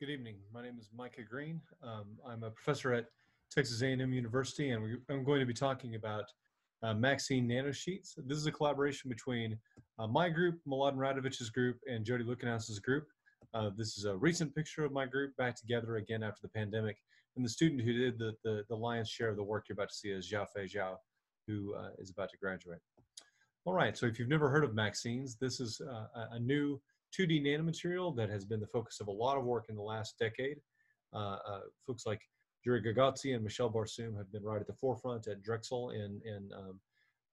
Good evening. My name is Micah Green. Um, I'm a professor at Texas A&M University, and we, I'm going to be talking about uh, MXene nanosheets. This is a collaboration between uh, my group, Miladin Radovic's group, and Jodie Lutkenhaus's group. Uh, this is a recent picture of my group back together again after the pandemic. And the student who did the, the, the lion's share of the work you're about to see is Xiaofei Zhao, who uh, is about to graduate. All right, so if you've never heard of MXenes, this is uh, a new 2D nanomaterial that has been the focus of a lot of work in the last decade. Uh, uh, folks like Yury Gogotsi and Michel Barsoum have been right at the forefront at Drexel in, in um,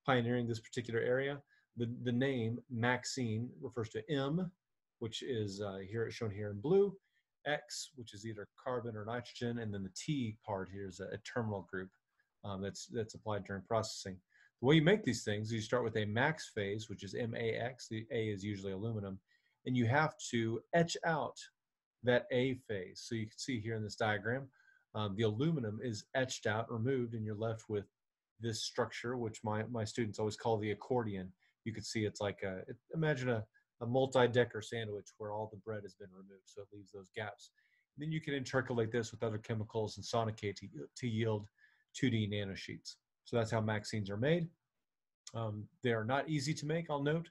pioneering this particular area. The, the name MXene refers to M, which is uh, here shown here in blue, X, which is either carbon or nitrogen, and then the T part here is a, a terminal group um, that's, that's applied during processing. The way you make these things, you start with a MAX phase, which is MAX. The A is usually aluminum, and you have to etch out that A phase. So you can see here in this diagram, um, the aluminum is etched out, removed, and you're left with this structure, which my, my students always call the accordion. You can see it's like a, imagine a, a multi-decker sandwich where all the bread has been removed, so it leaves those gaps. And then you can intercalate this with other chemicals and sonicate to, to yield 2D nanosheets. So that's how MXenes are made. Um, they are not easy to make, I'll note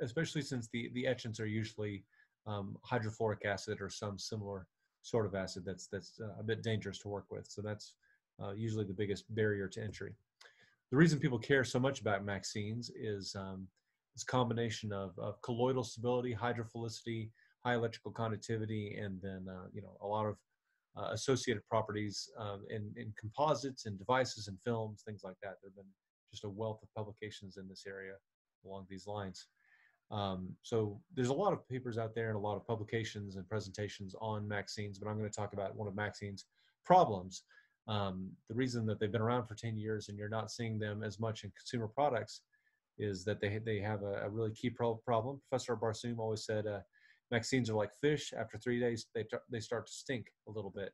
especially since the, the etchants are usually um, hydrofluoric acid or some similar sort of acid that's, that's uh, a bit dangerous to work with. So that's uh, usually the biggest barrier to entry. The reason people care so much about MXenes is um, this combination of, of colloidal stability, hydrophilicity, high electrical conductivity, and then uh, you know a lot of uh, associated properties um, in, in composites and devices and films, things like that. There have been just a wealth of publications in this area along these lines. Um, so there's a lot of papers out there and a lot of publications and presentations on MXenes, but I'm going to talk about one of MXene's problems. Um, the reason that they've been around for 10 years and you're not seeing them as much in consumer products is that they, they have a, a really key pro problem. Professor Barsoum always said uh, MXenes are like fish. After three days, they, they start to stink a little bit.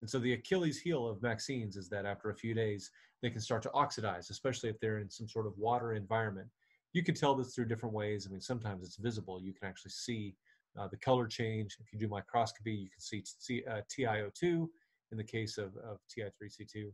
And so the Achilles heel of MXenes is that after a few days, they can start to oxidize, especially if they're in some sort of water environment you can tell this through different ways. I mean, sometimes it's visible. You can actually see uh, the color change. If you do microscopy, you can see, see uh, TiO2 in the case of, of Ti3C2.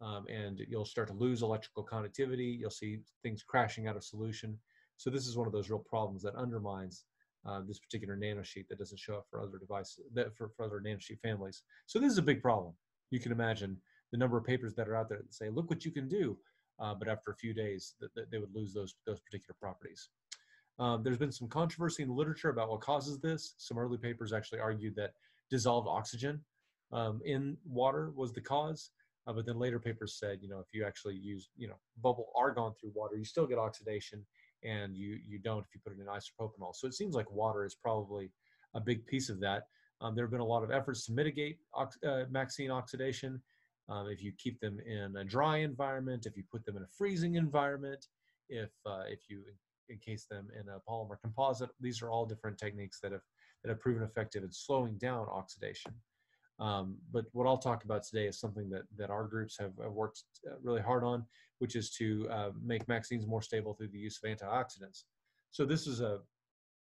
Um, and you'll start to lose electrical conductivity. You'll see things crashing out of solution. So this is one of those real problems that undermines uh, this particular nanosheet that doesn't show up for other devices, that for, for other nanosheet families. So this is a big problem. You can imagine the number of papers that are out there that say, look what you can do uh, but after a few days, th- th- they would lose those, those particular properties. Um, there's been some controversy in the literature about what causes this. Some early papers actually argued that dissolved oxygen um, in water was the cause. Uh, but then later papers said, you know, if you actually use, you know, bubble argon through water, you still get oxidation, and you you don't if you put it in isopropanol. So it seems like water is probably a big piece of that. Um, there have been a lot of efforts to mitigate ox- uh, MXene oxidation, um, if you keep them in a dry environment, if you put them in a freezing environment, if uh, if you encase them in a polymer composite, these are all different techniques that have that have proven effective in slowing down oxidation. Um, but what I'll talk about today is something that that our groups have, have worked uh, really hard on, which is to uh, make MXenes more stable through the use of antioxidants. So this is a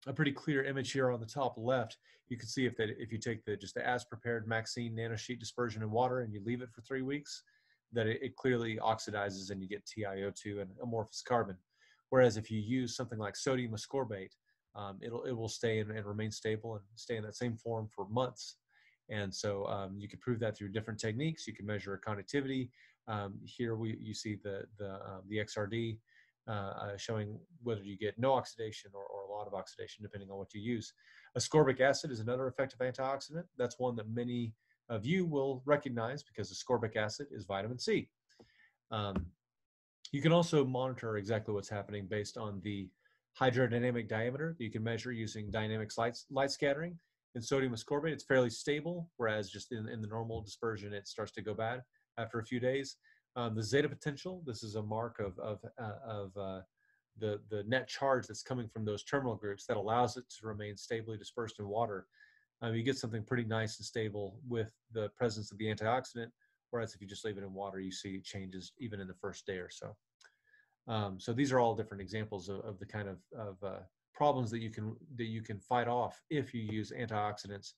a pretty clear image here on the top left. You can see if that if you take the just the as prepared MXene nanosheet dispersion in water and you leave it for three weeks, that it, it clearly oxidizes and you get TiO2 and amorphous carbon. Whereas if you use something like sodium ascorbate, um, it'll it will stay and, and, remain stable and stay in that same form for months. And so um, you can prove that through different techniques. You can measure a conductivity. Um, here we you see the the um, the XRD uh, uh, showing whether you get no oxidation or, lot of oxidation, depending on what you use. Ascorbic acid is another effective antioxidant. That's one that many of you will recognize because ascorbic acid is vitamin C. Um, you can also monitor exactly what's happening based on the hydrodynamic diameter that you can measure using dynamic light, light scattering. In sodium ascorbate, it's fairly stable, whereas just in, in the normal dispersion, it starts to go bad after a few days. Um, the zeta potential, this is a mark of, of, uh, of uh, the, the net charge that's coming from those terminal groups that allows it to remain stably dispersed in water. Um, you get something pretty nice and stable with the presence of the antioxidant, whereas if you just leave it in water, you see changes even in the first day or so. Um, so these are all different examples of, of the kind of, of uh, problems that you can that you can fight off if you use antioxidants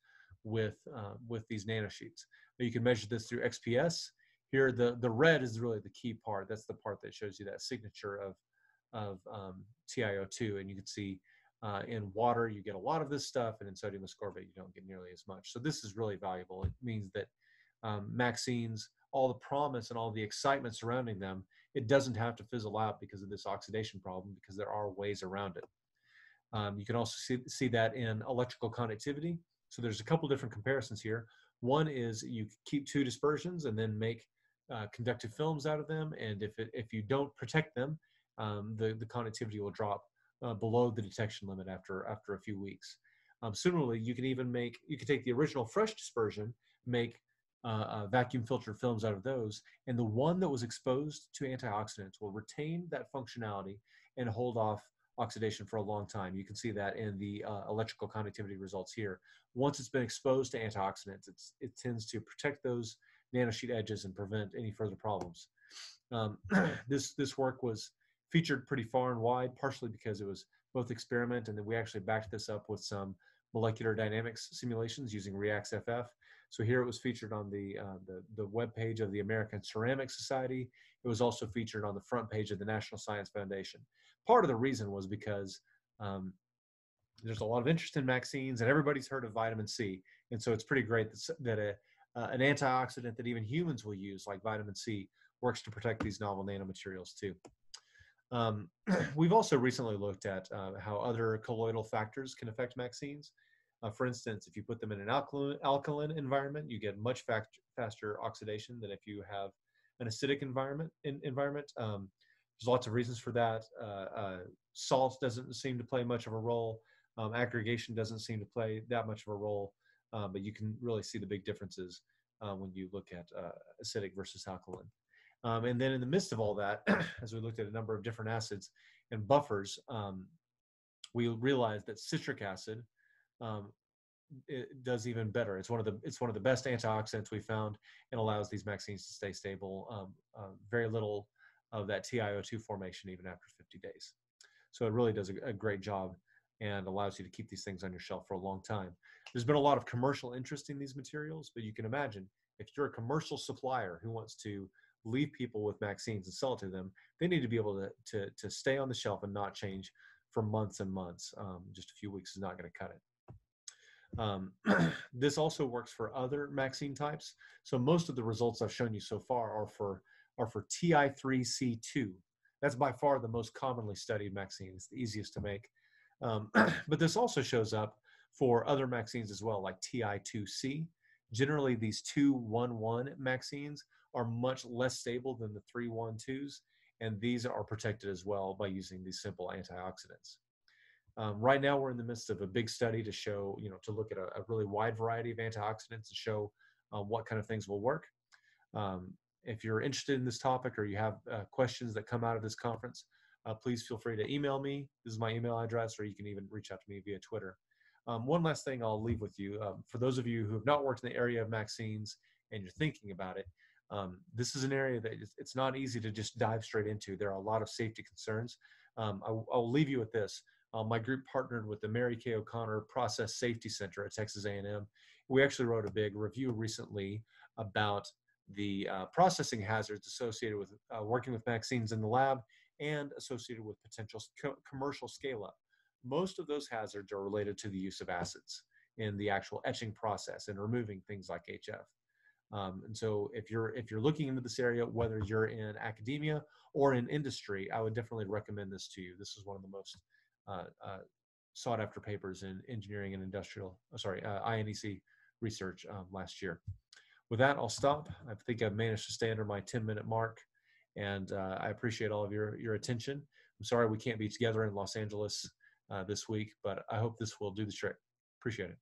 with uh, with these nanosheets. You can measure this through XPS. Here, the the red is really the key part. That's the part that shows you that signature of of um, TiO2, and you can see uh, in water you get a lot of this stuff, and in sodium ascorbate you don't get nearly as much. So this is really valuable. It means that um, MXenes, all the promise and all the excitement surrounding them, it doesn't have to fizzle out because of this oxidation problem, because there are ways around it. Um, you can also see, see that in electrical conductivity. So there's a couple different comparisons here. One is you keep two dispersions and then make uh, conductive films out of them. And if, it, if you don't protect them, um, the, the conductivity will drop uh, below the detection limit after, after a few weeks. Um, similarly, you can even make, you can take the original fresh dispersion, make uh, uh, vacuum filtered films out of those, and the one that was exposed to antioxidants will retain that functionality and hold off oxidation for a long time. You can see that in the uh, electrical conductivity results here. Once it's been exposed to antioxidants, it tends to protect those nanosheet edges and prevent any further problems. Um, this, this work was featured pretty far and wide, partially because it was both experiment and then we actually backed this up with some molecular dynamics simulations using ReaxFF. So here it was featured on the, uh, the, the web page of the American Ceramic Society. It was also featured on the front page of the National Science Foundation. Part of the reason was because um, there's a lot of interest in MXenes and everybody's heard of vitamin C. And so it's pretty great that, that a, uh, an antioxidant that even humans will use, like vitamin C, works to protect these novel nanomaterials too. Um, we've also recently looked at uh, how other colloidal factors can affect MXenes. Uh, for instance, if you put them in an alkaline, alkaline environment, you get much fact, faster oxidation than if you have an acidic environment. In, environment, um, there's lots of reasons for that. Uh, uh, salt doesn't seem to play much of a role. Um, aggregation doesn't seem to play that much of a role, uh, but you can really see the big differences uh, when you look at uh, acidic versus alkaline. Um, and then in the midst of all that, as we looked at a number of different acids and buffers, um, we realized that citric acid um, does even better. It's one of the it's one of the best antioxidants we found and allows these MXenes to stay stable. Um, uh, very little of that TiO2 formation even after 50 days. So it really does a, a, great job and allows you to keep these things on your shelf for a long time. There's been a lot of commercial interest in these materials, but you can imagine if you're a commercial supplier who wants to leave people with MXenes and sell to them, they need to be able to, to, to stay on the shelf and not change for months and months. Um, just a few weeks is not going to cut it. Um, this also works for other MXene types. So most of the results I've shown you so far are for are for Ti3C2. That's by far the most commonly studied MXene. It's the easiest to make. Um, but this also shows up for other MXenes as well, like Ti2C. Generally, these 211 MXenes are much less stable than the 312s, and these are protected as well by using these simple antioxidants. Um, right now, we're in the midst of a big study to show, you know, to look at a, a really wide variety of antioxidants to show um, what kind of things will work. Um, if you're interested in this topic or you have uh, questions that come out of this conference, uh, please feel free to email me. This is my email address, or you can even reach out to me via Twitter. Um, one last thing I'll leave with you. Um, for those of you who have not worked in the area of MXenes and you're thinking about it, um, this is an area that it's not easy to just dive straight into. There are a lot of safety concerns. Um, I, will leave you with this. Uh, my group partnered with the Mary Kay O'Connor Process Safety Center at Texas A&M. We actually wrote a big review recently about the uh, processing hazards associated with uh, working with MXenes in the lab and associated with potential co commercial scale up. Most of those hazards are related to the use of acids in the actual etching process and removing things like HF. Um, and so if you're if you're looking into this area, whether you're in academia or in industry, I would definitely recommend this to you. This is one of the most uh, uh, sought after papers in engineering and industrial, oh, sorry, uh, I&EC research um, last year with that, I'll stop. I think I've managed to stay under my 10 minute mark and uh, I appreciate all of your, your attention. I'm sorry we can't be together in Los Angeles uh, this week, but I hope this will do the trick. Appreciate it.